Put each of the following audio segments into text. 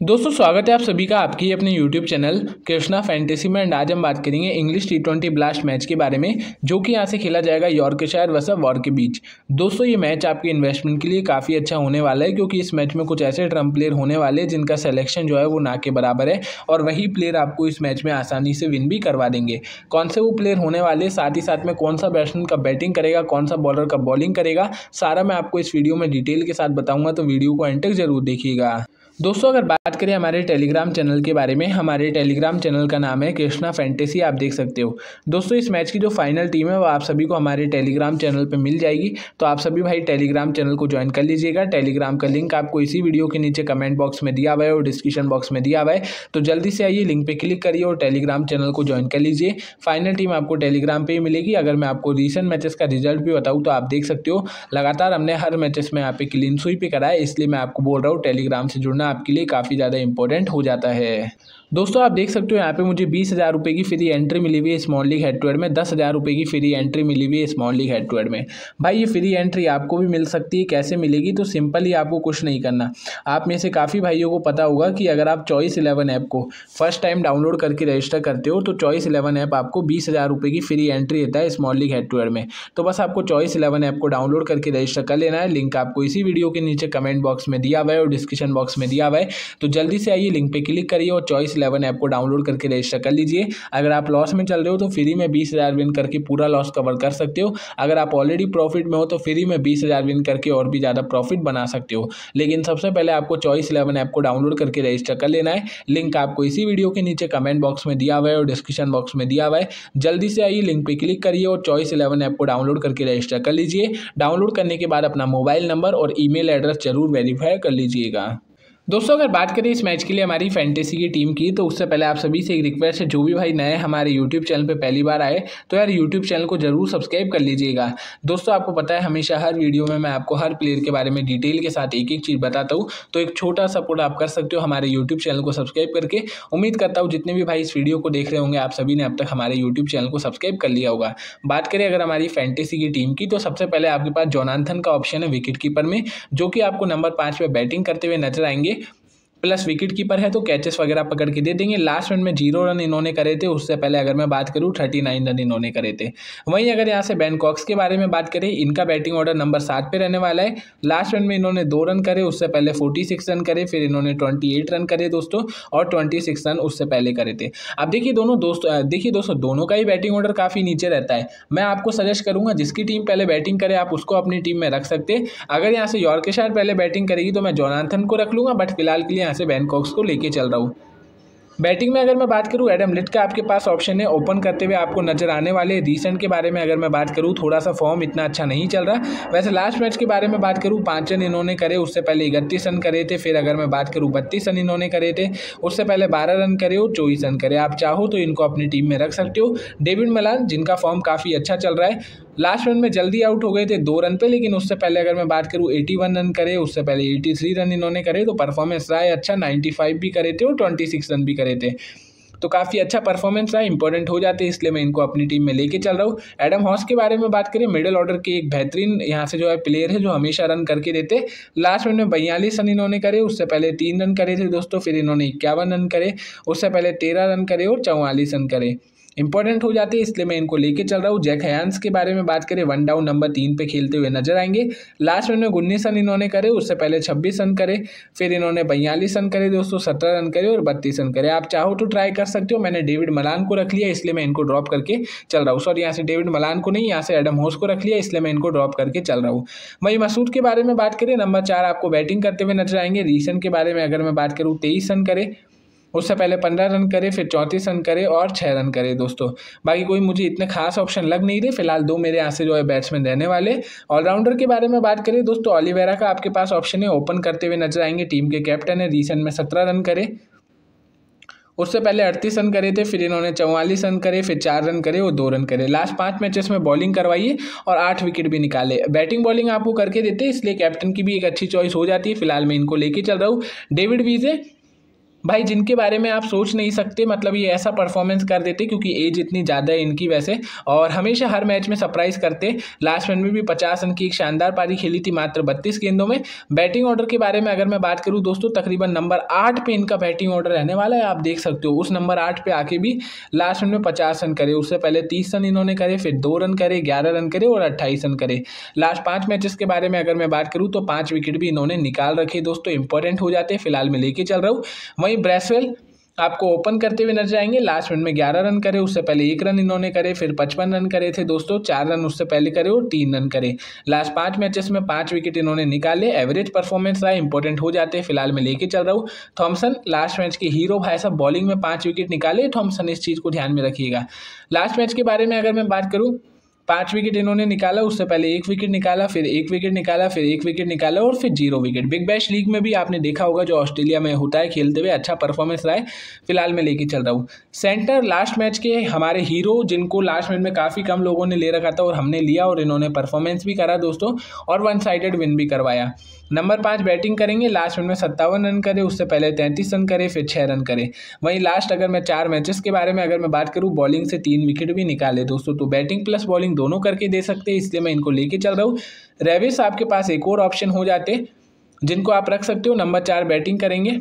दोस्तों, स्वागत है आप सभी का आपकी अपने यूट्यूब चैनल कृष्णा फैंटेसी में। एंड आज हम बात करेंगे English T twenty blast match के बारे में, जो कि यहाँ से खेला जाएगा यॉर्कशायर वर्सेस वॉर के बीच दोस्तों, ये मैच आपके इन्वेस्टमेंट के लिए काफ़ी अच्छा होने वाला है, क्योंकि इस मैच में कुछ ऐसे ट्रंप प्लेयर होने वाले हैं जिनका सिलेक्शन जो है वो ना के बराबर है, और वही प्लेयर आपको इस मैच में आसानी से विन भी करवा देंगे। कौन से वो प्लेयर होने वाले साथ ही साथ में कौन सा बैट्समैन का बैटिंग करेगा, कौन सा बॉलर का बॉलिंग करेगा, सारा मैं आपको इस वीडियो में डिटेल के साथ बताऊँगा तो वीडियो को एंड तक ज़रूर देखिएगा। दोस्तों, अगर बात करें हमारे टेलीग्राम चैनल के बारे में, हमारे टेलीग्राम चैनल का नाम है कृष्णा फैंटेसी आप देख सकते हो। दोस्तों, इस मैच की जो फाइनल टीम है, वो आप सभी को हमारे टेलीग्राम चैनल पे मिल जाएगी। तो आप सभी भाई टेलीग्राम चैनल को ज्वाइन कर लीजिएगा। टेलीग्राम का लिंक आपको इसी वीडियो के नीचे कमेंट बॉक्स में दिया हुआ है और डिस्क्रिप्शन बॉक्स में दिया हुआ है। तो जल्दी से आइए लिंक पर क्लिक करिए और टेलीग्राम चैनल को ज्वाइन कर लीजिए। फाइनल टीम आपको टेलीग्राम पर ही मिलेगी। अगर मैं आपको रिसेंट मैचेस का रिज़ल्ट भी बताऊँ तो आप देख सकते हो। लगातार हमने हर मैचेस में यहाँ पे क्लीन सुई पे करा है, इसलिए मैं आपको बोल रहा हूँ टेलीग्राम से जुड़ना आपके लिए काफ़ी ज़्यादा इम्पोर्टेंट हो जाता है। दोस्तों, आप देख सकते हो यहाँ पे मुझे बीस हज़ार रुपये की फ्री एंट्री मिली हुई है small league head to head में। दस हज़ार रुपये की फ्री एंट्री मिली हुई है small league head to head में। भाई, ये फ्री एंट्री आपको भी मिल सकती है, कैसे मिलेगी? तो सिंपल ही आपको कुछ नहीं करना। आप में से काफ़ी भाइयों को पता होगा कि अगर आप चॉइस इलेवन ऐप को फ़र्स्ट टाइम डाउनलोड करके रजिस्टर करते हो तो चॉइस इलेवन ऐप आपको बीस हज़ार रुपये की फ्री एंट्री देता है small league head to head में। तो बस आपको चॉइस इलेवन ऐप को डाउनलोड करके रजिस्टर कर लेना है। लिंक आपको इसी वीडियो के नीचे कमेंट बॉक्स में दिया हुआ है और डिस्क्रिप्शन बॉक्स में दिया हुआ है। तो जल्दी से आइए लिंक पर क्लिक करिए और चॉइस इलेवन ऐप को डाउनलोड करके रजिस्टर कर लीजिए। अगर आप लॉस में चल रहे हो तो फ्री में बीस हज़ार विन करके पूरा लॉस कवर कर सकते हो। अगर आप ऑलरेडी प्रॉफिट में हो तो फ्री में बीस हज़ार विन करके और भी ज़्यादा प्रॉफिट बना सकते हो। लेकिन सबसे पहले आपको चॉइस इलेवन ऐप को डाउनलोड करके रजिस्टर कर लेना है। लिंक आपको इसी वीडियो के नीचे कमेंट बॉक्स में दिया हुआ है और डिस्क्रिप्शन बॉक्स में दिया हुआ है। जल्दी से आइए लिंक पर क्लिक करिए और चॉइस इलेवन ऐप को डाउनलोड करके रजिस्टर कर लीजिए। डाउनलोड करने के बाद अपना मोबाइल नंबर और ईमेल एड्रेस ज़रूर वेरीफाई कर लीजिएगा। दोस्तों, अगर बात करें इस मैच के लिए हमारी फैंटेसी की टीम की तो उससे पहले आप सभी से एक रिक्वेस्ट है, जो भी भाई नए हमारे यूट्यूब चैनल पे पहली बार आए तो यार यूट्यूब चैनल को ज़रूर सब्सक्राइब कर लीजिएगा। दोस्तों, आपको पता है, हमेशा हर वीडियो में मैं आपको हर प्लेयर के बारे में डिटेल के साथ एक एक चीज़ बताता हूँ तो एक छोटा सपोर्ट आप कर सकते हो हमारे यूट्यूब चैनल को सब्सक्राइब करके। उम्मीद करता हूँ, जितने भी भाई इस वीडियो को देख रहे होंगे, आप सभी ने अब तक हमारे यूट्यूब चैनल को सब्सक्राइब कर लिया होगा। बात करें अगर हमारी फैंटेसी की टीम की तो सबसे पहले आपके पास जोनाथन का ऑप्शन है विकेट कीपर में, जो कि आपको नंबर पाँच पे बैटिंग करते हुए नज़र आएँगे। प्लस विकेट कीपर है तो कैचेस वगैरह पकड़ के दे देंगे। लास्ट रन में ज़ीरो रन इन्होंने करे थे, उससे पहले अगर मैं बात करूँ थर्टी नाइन रन इन्होंने करे थे। वहीं अगर यहाँ से बैंकॉक्स के बारे में बात करें, इनका बैटिंग ऑर्डर नंबर सात पे रहने वाला है। लास्ट रन में इन्होंने दो रन करे, उससे पहले फोर्टी सिक्स रन करे, फिर इन्होंने ट्वेंटी एट रन करे दोस्तों, और ट्वेंटी सिक्स रन उससे पहले करे थे। अब देखिए दोनों दोस्तों देखिए दोस्तों, दोनों का ही बैटिंग ऑर्डर काफ़ी नीचे रहता है। मैं आपको सजेस्ट करूँगा, जिसकी टीम पहले बैटिंग करे, आप उसको अपनी टीम में रख सकते अगर यहाँ से यॉर्केशायर पहले बैटिंग करेगी तो मैं जोनाथन को रख लूँगा बट फ़िलहाल के लिए यहाँ से बैंकॉक्स को लेके चल रहा हूँ। बैटिंग में अगर मैं बात करूँ, एडम लिट का आपके पास ऑप्शन है, ओपन करते हुए आपको नज़र आने वाले रीसेंट के बारे में अगर मैं बात करूँ, थोड़ा सा फॉर्म इतना अच्छा नहीं चल रहा। वैसे लास्ट मैच के बारे में बात करूँ, पाँच रन इन्होंने करे, उससे पहले इकतीस रन करे थे। फिर अगर मैं बात करूँ, बत्तीस रन इन्होंने करे थे, उससे पहले बारह रन करे और चौबीस रन करे। आप चाहो तो इनको अपनी टीम में रख सकते हो। डेविड मलान, जिनका फॉर्म काफ़ी अच्छा चल रहा है, लास्ट रन में जल्दी आउट हो गए थे दो रन पे, लेकिन उससे पहले अगर मैं बात करूँ, एटी वन रन करे, उससे पहले एटी थ्री रन इन्होंने करे तो परफॉर्मेंस रहा है अच्छा नाइन्टी फाइव भी करे थे और ट्वेंटी सिक्स रन भी करे थे। तो काफ़ी अच्छा परफॉर्मेंस रहा इंपॉर्टेंट हो जाते हैं, इसलिए मैं इनको अपनी टीम में लेके चल रहा हूँ। एडम हॉस के बारे में बात करें मिडिल ऑर्डर के एक बेहतरीन यहाँ से जो है प्लेयर है, जो हमेशा रन करके देते लास्ट मिनट में बयालीस रन इन्होंने करे, उससे पहले तीन रन करे थे दोस्तों, फिर इन्होंने इक्यावन रन करे, उससे पहले तेरह रन करे और चौवालीस रन करे। इंपॉर्टेंट हो जाते हैं, इसलिए मैं इनको लेके चल रहा हूँ। जैक हयांस के बारे में बात करें वन डाउन नंबर तीन पे खेलते हुए नज़र आएँगे। लास्ट में उन्नीस रन इन्होंने करे, उससे पहले छब्बीस रन करे, फिर इन्होंने बयालीस रन करे दोस्तों, सत्रह रन करे और बत्तीस रन करे। आप चाहो तो ट्राई कर सकते हो, मैंने डेविड मलान को रख लिया, इसलिए मैं इनको ड्रॉप करके चल रहा हूँ। सॉरी यहाँ से डेविड मलान को नहीं, यहाँ से एडम होस को रख लिया, इसलिए मैं इनको ड्रॉप करके चल रहा हूँ। वही मसूद के बारे में बात करें नंबर चार आपको बैटिंग करते हुए नज़र आएँगे। रीसन के बारे में अगर मैं बात करूँ, तेईस रन करे उससे पहले पंद्रह रन करे, फिर चौंतीस रन करे और छः रन करे दोस्तों। बाकी कोई मुझे इतने खास ऑप्शन लग नहीं रहे, फ़िलहाल दो मेरे यहाँ से जो है बैट्समैन रहने वाले। ऑलराउंडर के बारे में बात करें दोस्तों ऑलिवेरा का आपके पास ऑप्शन है ओपन करते हुए नज़र आएँगे टीम के कैप्टन है रिसेंट में सत्रह रन करे। उससे पहले अड़तीस रन करे थे, फिर इन्होंने चौवालीस रन करे, फिर चार रन करे और दो रन करे। लास्ट पाँच मैचेस में बॉलिंग करवाइए और आठ विकेट भी निकाले। बैटिंग बॉलिंग आपको करके देते इसलिए कैप्टन की भी एक अच्छी चॉइस हो जाती है। फ़िलहाल मैं इनको लेके चल रहा हूँ। डेविड वीजे भाई, जिनके बारे में आप सोच नहीं सकते मतलब ये ऐसा परफॉर्मेंस कर देते क्योंकि एज इतनी ज़्यादा है इनकी वैसे। और हमेशा हर मैच में सरप्राइज़ करते। लास्ट मैच में भी पचास रन की एक शानदार पारी खेली थी मात्र बत्तीस गेंदों में। बैटिंग ऑर्डर के बारे में अगर मैं बात करूँ, दोस्तों, तकरीबन नंबर आठ पे इनका बैटिंग ऑर्डर रहने वाला है। आप देख सकते हो, उस नंबर आठ पे आके भी लास्ट मैच में पचास रन करे। उससे पहले तीस रन इन्होंने करे, फिर दो रन करे, ग्यारह रन करे और अट्ठाईस रन करे। लास्ट पाँच मैचेस के बारे में अगर मैं बात करूँ तो पाँच विकेट भी इन्होंने निकाल रखे। दोस्तों इंपॉर्टेंट हो जाते फ़िलहाल मैं लेके चल रहा हूँ। वहीं ब्रेसवेल आपको ओपन करते हुए नज़र आएँगे। लास्ट मिनट में ग्यारह रन करे, उससे पहले एक रन इन्होंने करे, फिर पचपन रन करे थे दोस्तों, चार रन उससे पहले करे और तीन रन करे। लास्ट पाँच मैचेस में पाँच विकेट इन्होंने निकाले एवरेज परफॉर्मेंस रहा इंपॉर्टेंट हो जाते हैं फ़िलहाल मैं लेके चल रहा हूँ। थॉमसन लास्ट मैच के हीरो भाई साहब बॉलिंग में पाँच विकेट निकाले थॉमसन इस चीज़ को ध्यान में रखिएगा। लास्ट मैच के बारे में अगर मैं बात करूँ पाँच विकेट इन्होंने निकाला, उससे पहले एक विकेट निकाला, फिर एक विकेट निकाला, फिर एक विकेट निकाला और फिर zero wicket Big Bash League में भी आपने देखा होगा जो ऑस्ट्रेलिया में होता है, खेलते हुए अच्छा परफॉर्मेंस रहा है, फ़िलहाल मैं लेके चल रहा हूँ. सेंटर लास्ट मैच के हमारे हीरो जिनको लास्ट मैच में काफ़ी कम लोगों ने ले रखा था और हमने लिया और इन्होंने परफॉर्मेंस भी करा दोस्तों, और वन साइडेड विन भी करवाया. नंबर पाँच, बैटिंग करेंगे, लास्ट में सत्तावन रन करें, उससे पहले तैंतीस रन करें, फिर छः रन करें। वहीं लास्ट अगर मैं चार मैचेस के बारे में अगर मैं बात करूँ, बॉलिंग से तीन विकेट भी निकाले दोस्तों तो बैटिंग प्लस बॉलिंग दोनों करके दे सकते हैं, इसलिए मैं इनको लेके चल रहा हूँ। रेविस आपके पास एक और ऑप्शन हो जाते, जिनको आप रख सकते हो, नंबर चार, बैटिंग करेंगे।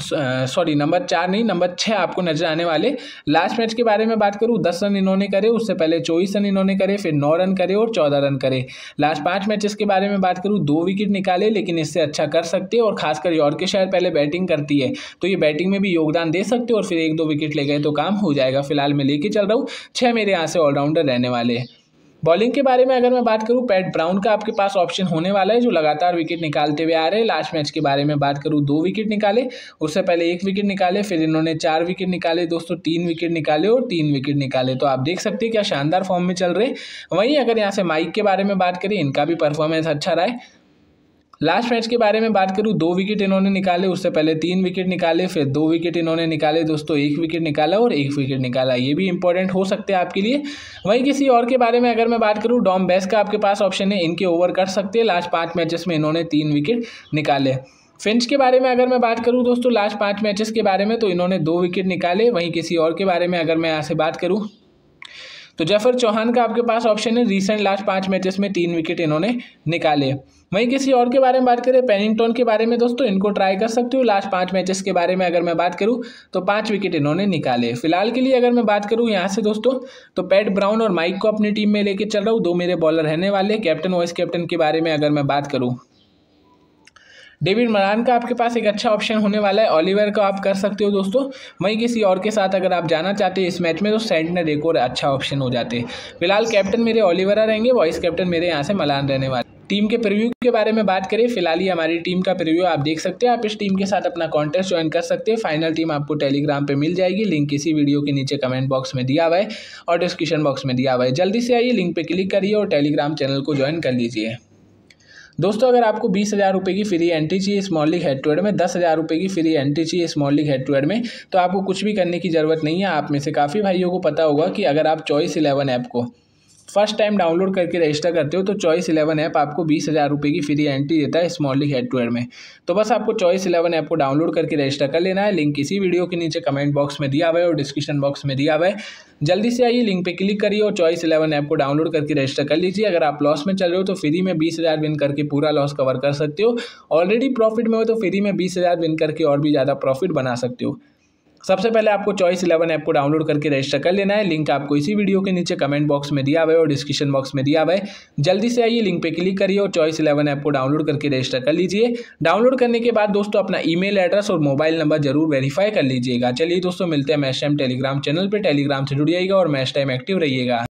सॉरी नंबर चार नहीं नंबर छः आपको नज़र आने वाले लास्ट मैच के बारे में बात करूँ। दस रन इन्होंने करे, उससे पहले चौबीस रन इन्होंने करे, फिर नौ रन करे और चौदह रन करे। लास्ट पाँच मैचेस के बारे में बात करूँ, दो विकेट निकाले, लेकिन इससे अच्छा कर सकते हैं और खासकर यॉर्के शायद पहले बैटिंग करती है। तो ये बैटिंग में भी योगदान दे सकते और फिर एक दो विकेट ले गए तो काम हो जाएगा। फ़िलहाल मैं लेके चल रहा हूँ। छः मेरे यहाँ से ऑलराउंडर रहने वाले हैं। बॉलिंग के बारे में अगर मैं बात करूँ पैट ब्राउन का आपके पास ऑप्शन होने वाला है, जो लगातार विकेट निकालते हुए आ रहे हैं। लास्ट मैच के बारे में बात करूँ, दो विकेट निकाले, उससे पहले एक विकेट निकाले, फिर इन्होंने चार विकेट निकाले, दोस्तों, तीन विकेट निकाले और तीन विकेट निकाले। तो आप देख सकते हैं क्या शानदार फॉर्म में चल रहे वहीं अगर यहाँ से माइक के बारे में बात करें, इनका भी परफॉर्मेंस अच्छा रहा है। लास्ट मैच के बारे में बात करूँ, दो विकेट इन्होंने निकाले, उससे पहले तीन विकेट निकाले, फिर दो विकेट इन्होंने निकाले, दोस्तों एक विकेट निकाला और एक विकेट निकाला। ये भी इंपॉर्टेंट हो सकते हैं आपके लिए। वहीं किसी और के बारे में अगर मैं बात करूँ डॉम बेस का आपके पास ऑप्शन है, इनके ओवर कर सकते हैं। लास्ट पाँच मैचेस में इन्होंने तीन विकेट निकाले। फिंच के बारे में अगर मैं बात करूँ, दोस्तों लास्ट पाँच मैचेस के बारे में तो इन्होंने दो विकेट निकाले। वहीं किसी और के बारे में अगर मैं यहाँ से बात करूँ तो ज़फ़र चौहान का आपके पास ऑप्शन है। रिसेंट लास्ट पाँच मैचेस में तीन विकेट इन्होंने निकाले। वहीं किसी और के बारे में बात करें पेनिंगटन के बारे में दोस्तों, इनको ट्राई कर सकते हो। लास्ट पाँच मैचेस के बारे में अगर मैं बात करूँ तो पाँच विकेट इन्होंने निकाले। फ़िलहाल के लिए अगर मैं बात करूँ यहाँ से दोस्तों तो पैट ब्राउन और माइक को अपनी टीम में लेके चल रहा हूँ। दो मेरे बॉलर रहने वाले कैप्टन वाइस कैप्टन के बारे में अगर मैं बात करूँ डेविड मरान का आपके पास एक अच्छा ऑप्शन होने वाला है। ऑलिवर का आप कर सकते हो दोस्तों। वहीं किसी और के साथ अगर आप जाना चाहते हैं इस मैच में तो सेंटनर एक और अच्छा ऑप्शन हो जाते हैं। फ़िलहाल कैप्टन मेरे ऑलिवरा रहेंगे, वॉइस कैप्टन मेरे यहाँ से मलान रहने वाले। टीम के प्रीव्यू के बारे में बात करें, फ़िलहाल ही हमारी टीम का प्रीव्यू आप देख सकते हैं। आप इस टीम के साथ अपना कॉन्टेस्ट ज्वाइन कर सकते हैं। फाइनल टीम आपको टेलीग्राम पे मिल जाएगी। लिंक इसी वीडियो के नीचे कमेंट बॉक्स में दिया हुआ है और डिस्क्रिप्शन बॉक्स में दिया हुआ है। जल्दी से आइए, लिंक पे क्लिक करिए और टेलीग्राम चैनल को ज्वाइन कर लीजिए। दोस्तों, अगर आपको बीस हज़ार रुपये की फ्री एंट्री चाहिए small league head to head में, दस हज़ार रुपये की फ्री एंट्री चाहिए small league head to head में तो आपको कुछ भी करने की ज़रूरत नहीं है। आप में से काफ़ी भाइयों को पता होगा कि अगर आप चॉइस इलेवन ऐप को फ़र्स्ट टाइम डाउनलोड करके रजिस्टर करते हो तो चॉइस इलेवन ऐप आपको बीस हज़ार रुपये की फ्री एंट्री देता है स्मॉल हेड टू हेड में। तो बस आपको चॉइस इलेवन ऐप को डाउनलोड करके रजिस्टर कर लेना है। लिंक इसी वीडियो के नीचे कमेंट बॉक्स में दिया हुआ है और डिस्क्रिप्शन बॉक्स में दिया हुआ है। जल्दी से आइए लिंक पे क्लिक करिए और चॉइस इलेवन ऐप को डाउनलोड करके रजिस्टर कर लीजिए। अगर आप लॉस में चल रहे हो तो फ्री में बीस हज़ार विन करके पूरा लॉस कवर कर सकते हो। ऑलरेडी प्रॉफिट में हो तो फ्री में बीस हज़ार विन करके और भी ज़्यादा प्रॉफिट बना सकते हो। सबसे पहले आपको चॉइस इलेवन ऐप को डाउनलोड करके रजिस्टर कर लेना है। लिंक आपको इसी वीडियो के नीचे कमेंट बॉक्स में दिया हुआ है और डिस्क्रिप्शन बॉक्स में दिया हुआ है। जल्दी से आइए लिंक पे क्लिक करिए और चॉइस इलेवन ऐप को डाउनलोड करके रजिस्टर कर लीजिए। डाउनलोड करने के बाद दोस्तों अपना ईमेल एड्रेस और मोबाइल नंबर ज़रूर वेरीफाई कर लीजिएगा। चलिए दोस्तों मिलते हैं मैश टाइम टेलीग्राम चैनल पर टेलीग्राम से जुड़िएगा और मैश टाइम एक्टिव रहिएगा।